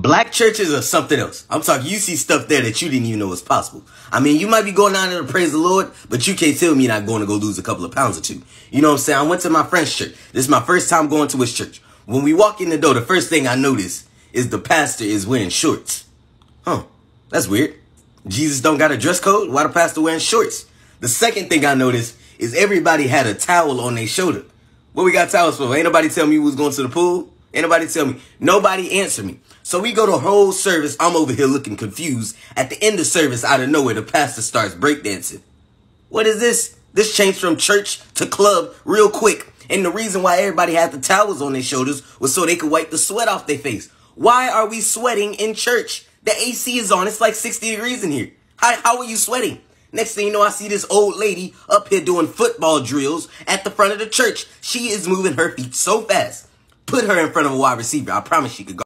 Black churches are something else. I'm talking, you see stuff there that you didn't even know was possible. I mean, you might be going down there to praise the Lord, but you can't tell me you're not going to go lose a couple of pounds or two. You know what I'm saying? I went to my friend's church. This is my first time going to his church. When we walk in the door, the first thing I notice is the pastor is wearing shorts. Huh. That's weird. Jesus don't got a dress code? Why the pastor wearing shorts? The second thing I noticed is everybody had a towel on their shoulder. What we got towels for? Ain't nobody tell me we was going to the pool? Ain't nobody tell me. Nobody answer me. So we go to whole service. I'm over here looking confused. At the end of service, out of nowhere, the pastor starts breakdancing. What is this? This changed from church to club real quick. And the reason why everybody had the towels on their shoulders was so they could wipe the sweat off their face. Why are we sweating in church? The AC is on. It's like 60 degrees in here. How, how are you sweating? Next thing you know, I see this old lady up here doing football drills at the front of the church. She is moving her feet so fast. Put her in front of a wide receiver. I promise she could go.